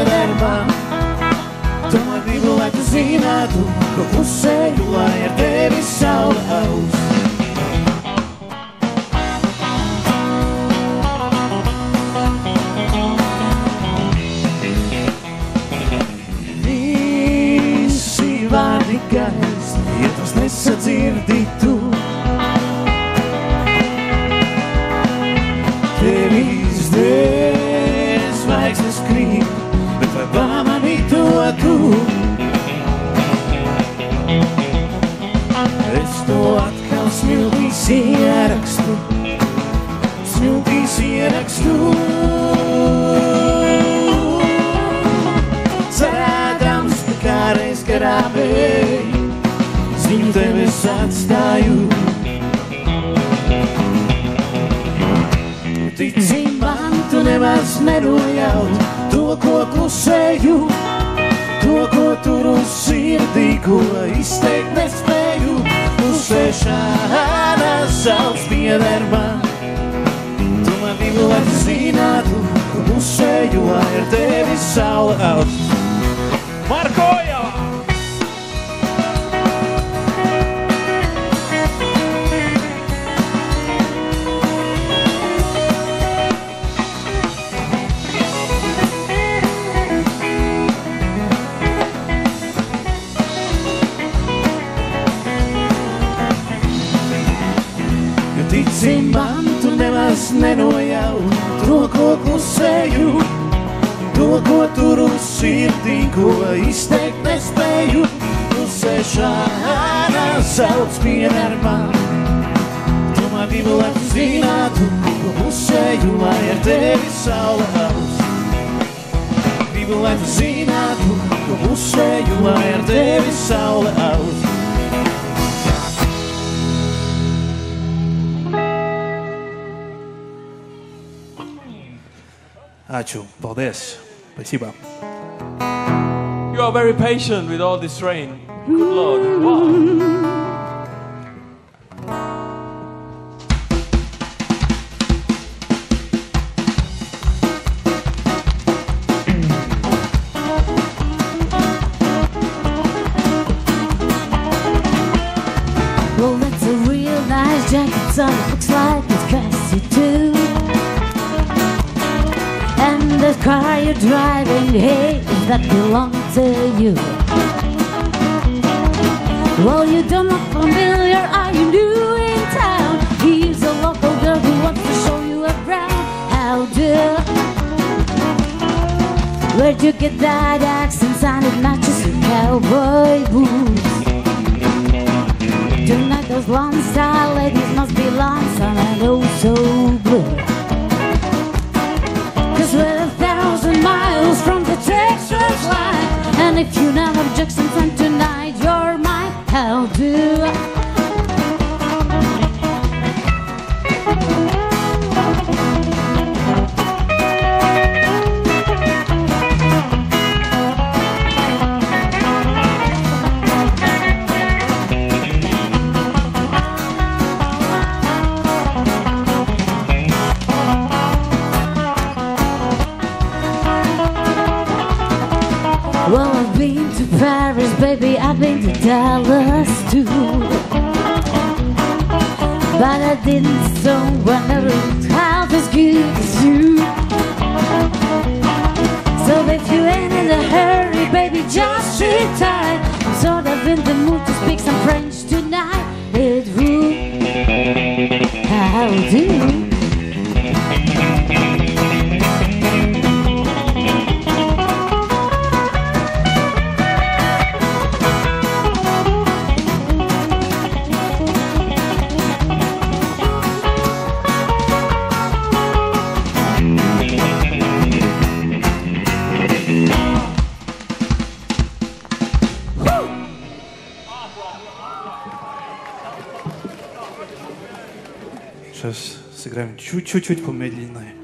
pieder man, tomēr gribu, lai tu zinātu, ko klusēju, lai ar tevi saule augst. Visi vārdi gaisa, ja tos nesadzirdītu. Ziņu tev es atstāju. Ticībā tu nemaz nerojaut to, ko klusēju, to, ko turu sirdī, ko izteikt nespēju. Klusēšana sauc pieder man, you are David Sal out. Markoja! Ticim man, tu nemaz nenojau, to, ko klusēju to, ko turu sirdī, ko izteikt nespēju. Klusēšana sauc pieder man. Tomēr gribu, lai tu zinātu, ko klusēju, lai ar tevi saule augst. Gribu, lai tu zinātu, ko klusēju, lai ar tevi saule augst. Ačiū, paldies. Спасибо. You are very patient with all this rain. Good Lord. Wow. Ladies must be lonesome and oh so How чуть-чуть помедленнее.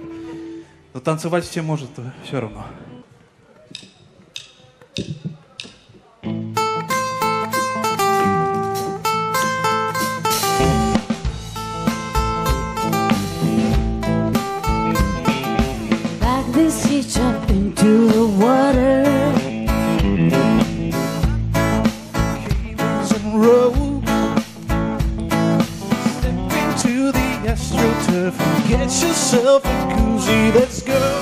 Но танцевать все может все равно. see this girl.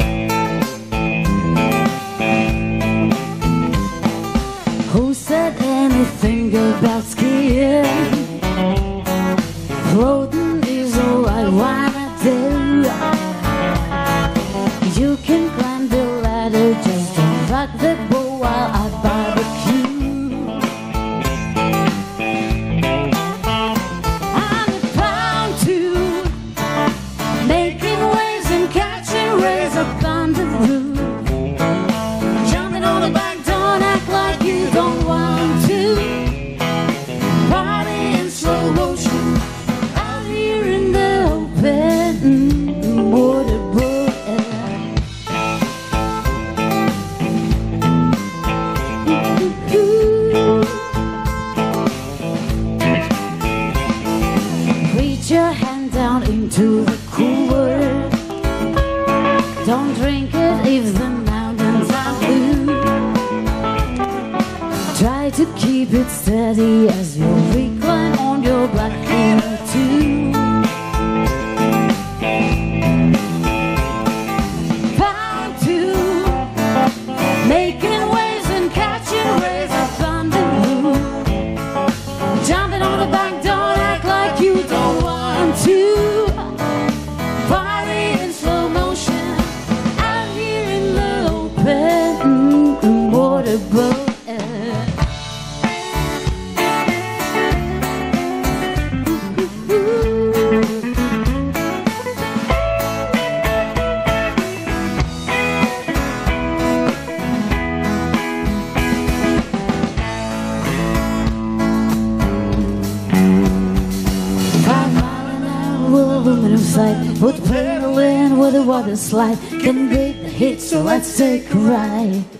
Who said anything about skiing? Float. steady as you let's take a ride.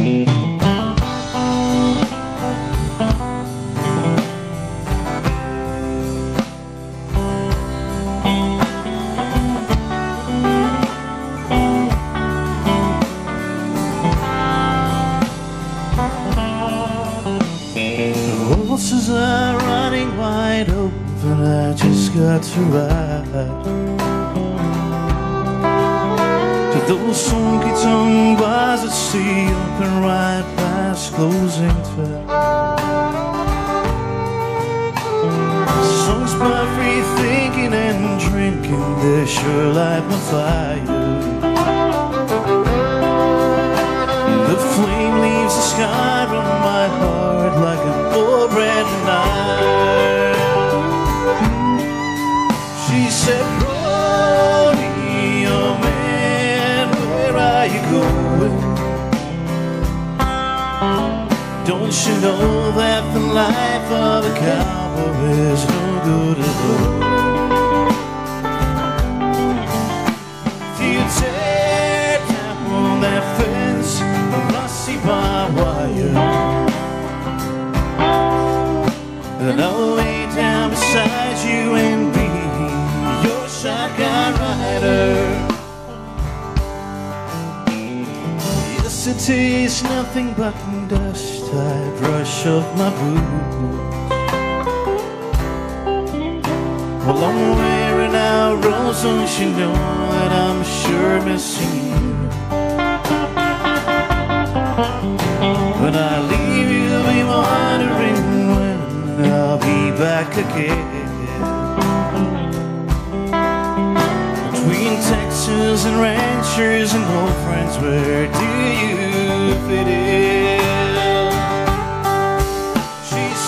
Música closing fast. Songs by free thinking and drinking, they sure light my fire. The flame leaves the sky on my heart like an old red Don't you know that the life of a cowboy is no good at all? You tear down that fence of rusty by wire, and I'll lay down beside you and be your shotgun rider. Yes, it is nothing but dust tide brush of my boots. Well, I'm wearing out rose and she know that I'm sure missing you. When I leave, you'll be wondering when I'll be back again. Between Texas and ranchers and old friends, where do you fit in?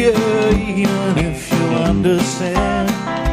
you, even if you understand.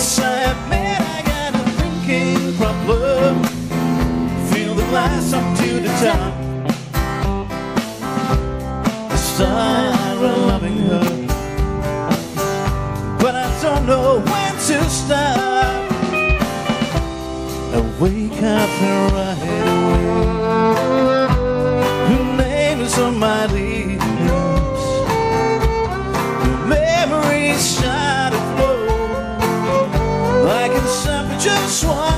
Yes, I admit I got a thinking problem. Fill the glass up to the top. I start loving her, but I don't know when to stop. I wake up and right away. Her name is on my lips. The memories start stop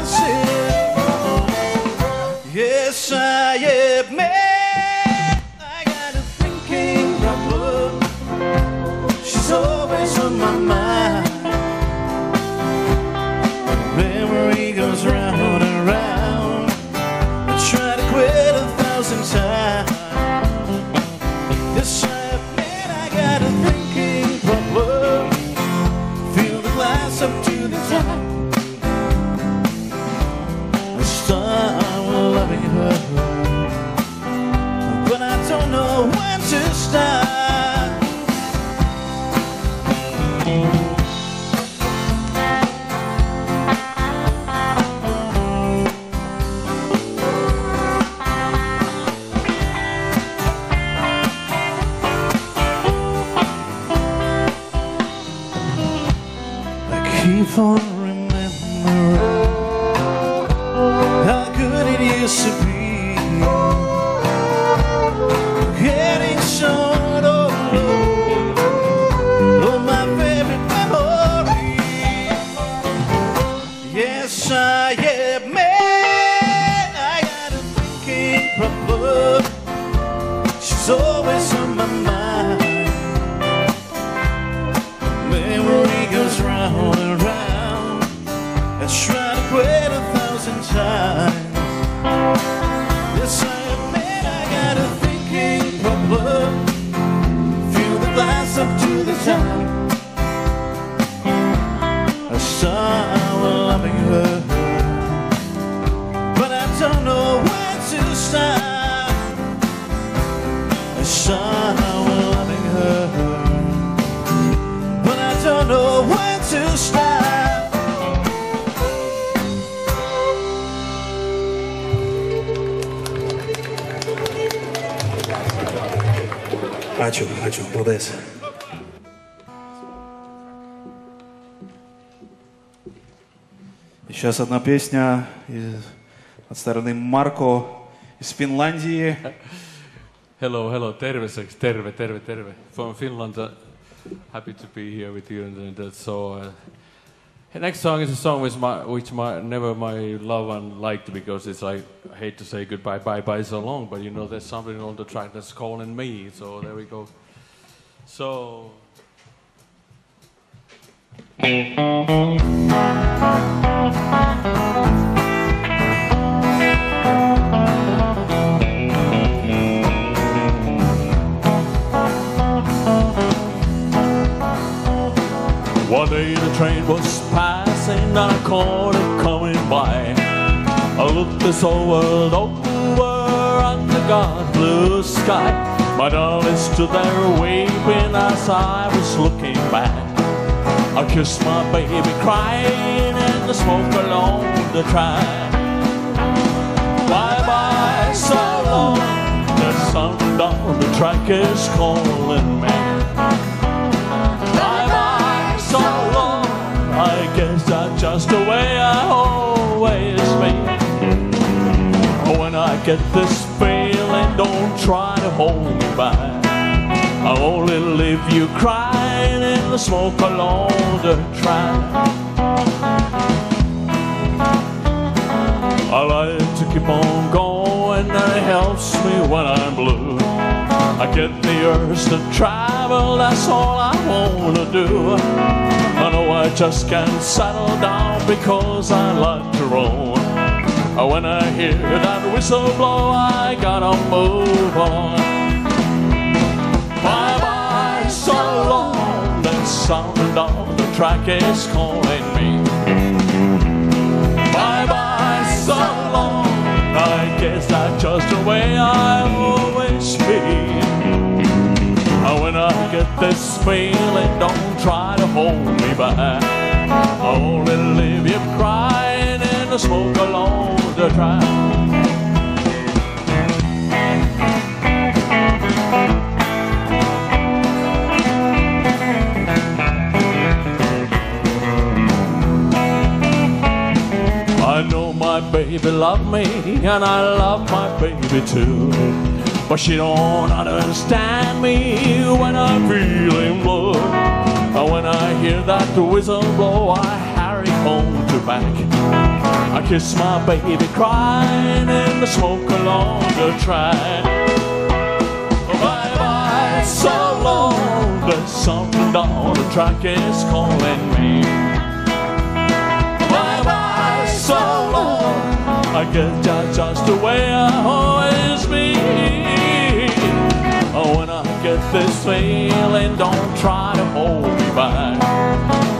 up to the time I saw loving her But I don't know where to start. I saw loving her But I don't know where to start. Ačiū, well paldies. сейчас одна песня из- от стороны Марко из Финляндии. Hello, hello, terveyseks, terve, terve, terve. From Finland, uh, happy to be here with you. And uh, so, uh, the next song is a song which my, which my never my love one liked because it's like I hate to say goodbye, bye, bye so long, but you know there's something on the track that's calling me. So there we go. So. One day the train was passing and I caught it coming by. I looked this whole world over under God's blue sky. My darling stood there weeping as I was looking back. I kissed my baby crying in the smoke along the track. Bye bye, so long. The sound on the track is calling me. Bye bye, so long. I guess that's just the way I always be. When I get this feeling, don't try to hold me back. I'll only leave you crying in the smoke along the track. I like to keep on going, and it helps me when I'm blue. I get the urge to travel, that's all I wanna do. I know I just can't settle down because I like to roam. When I hear that whistle blow, I gotta move on. Bye bye, so long. The sound on the track is calling me. Guess that's just the way I always. Uh, When I get this feeling, don't try to hold me back. I only leave you crying in the smoke along the track. Baby love me and I love my baby too. But she don't understand me when I'm feeling blue. And when I hear that whistle blow, I hurry home to back. I kiss my baby crying in the smoke along the track. So long. There's something down the track is calling me. I guess that's just the way I always be. Oh, when I get this feeling, don't try to hold me back.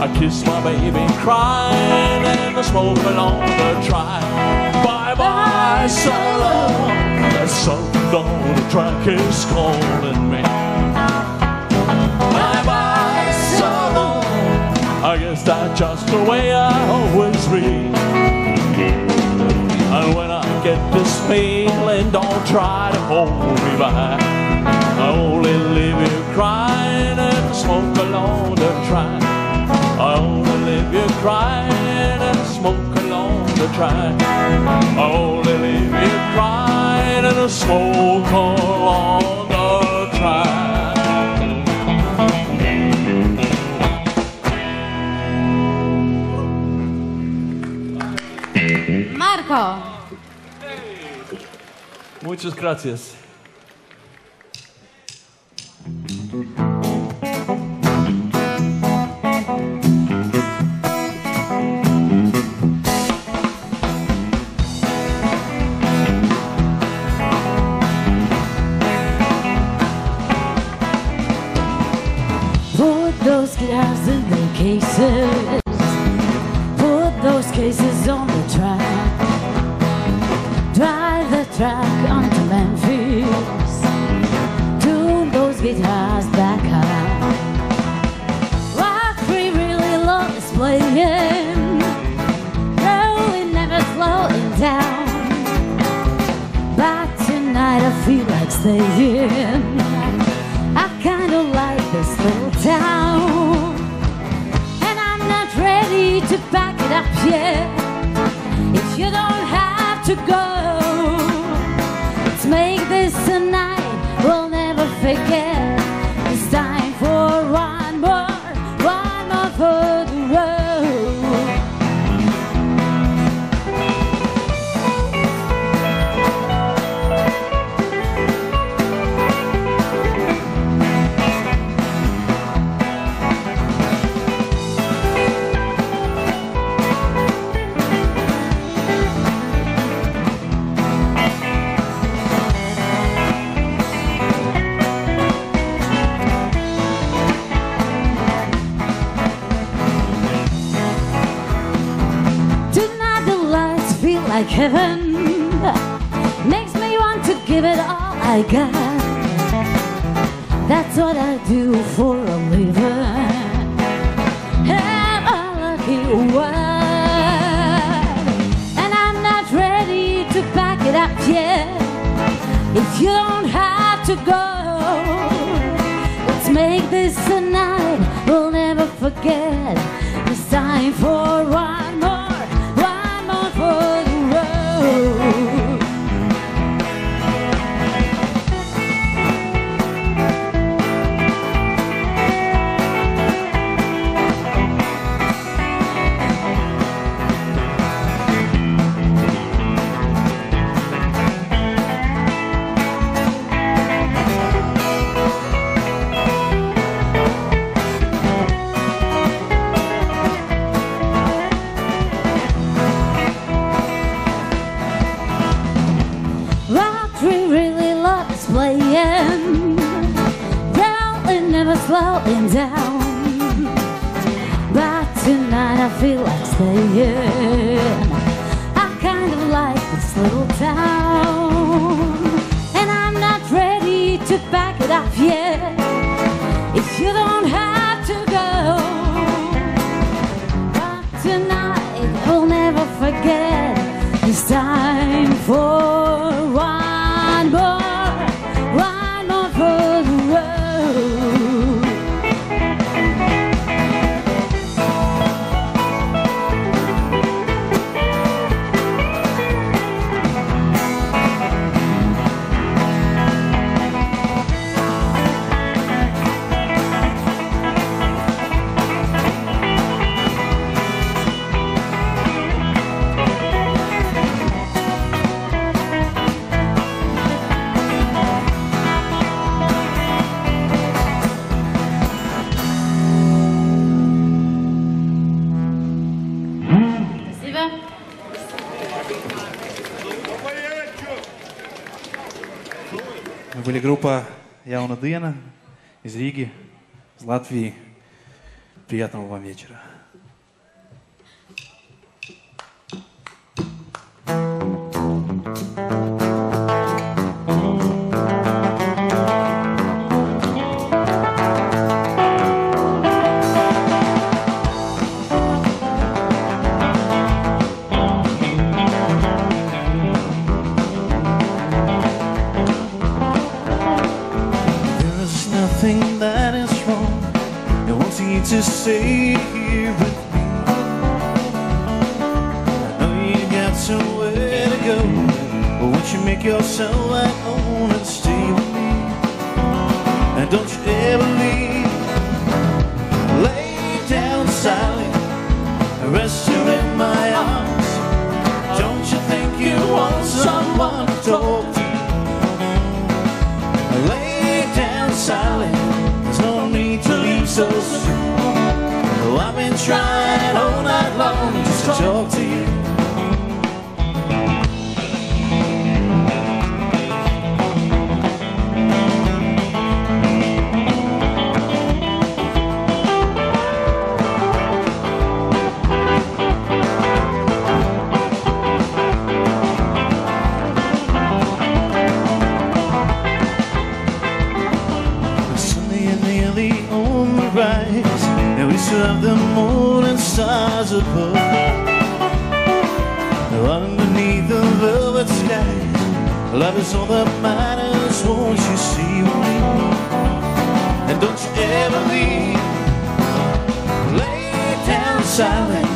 I kiss my baby crying in the smoke along the track. Bye bye, so long. There's something on the track is calling me. Bye bye, so long. I guess that's just the way I always be. And get this feeling, don't try to hold me back. I only leave you crying in the smoke along the track. I only leave you crying in the smoke along the track. I only leave you crying in the smoke along the track. Marco! Muchas gracias. Cases. Put those cases on the track. Track onto Memphis. Tune those guitars back up. Rock free really low is playing. Rolling never slowing down. But tonight I feel like staying. I kinda like this little town. And I'm not ready to pack it up yet. If you don't have to go, heaven. Makes me want to give it all I got. That's what I do for a living. Am a lucky one. And I'm not ready to back it up yet. If you don't have to go, let's make this a night we'll never forget. It's time for one Дена из Риги, из Латвии. Приятного вам вечера. To stay here with me. I know you got somewhere to go, but won't you make yourself at Sunday on the rise, and we still have the moon and stars above. Underneath the velvet sky, love is all that matters. Won't you see me? And don't you ever leave. Lay down silent,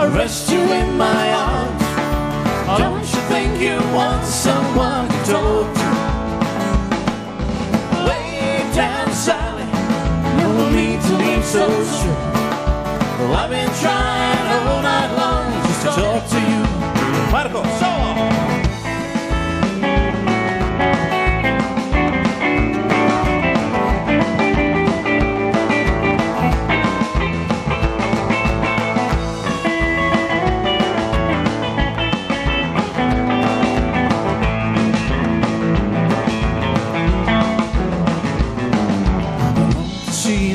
I rest you in my arms. Don't you think you want someone to talk to? lay down silent. Need to leave so soon. Well, I've been trying all night long just to talk to you. Marco, solo. See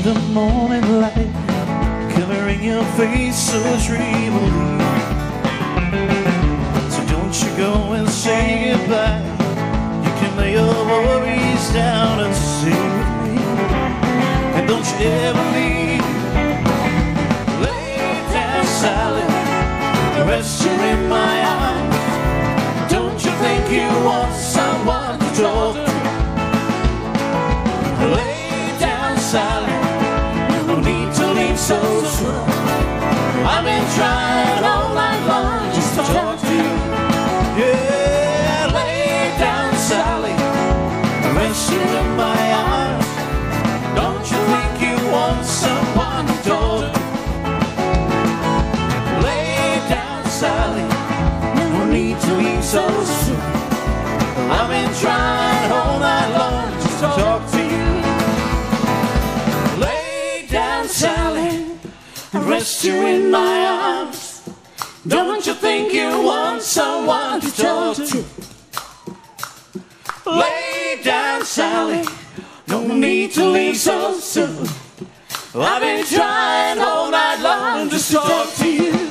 the morning light covering your face so dreamily. So don't you go and say goodbye. You can lay your worries down and see with me. And don't you ever leave. Lay down silent, rest your been trying all night long just to talk to you. Yeah, lay down, Sally. Rest you in my arms. Don't you think you want someone to talk to? Lay down, Sally. No need to leave so soon. I've been trying all night long just to talk to you. Rest you in my arms. Don't you think you want someone to talk to? Lay down, Sally, no need to leave so soon. I've been trying all night long to talk to you.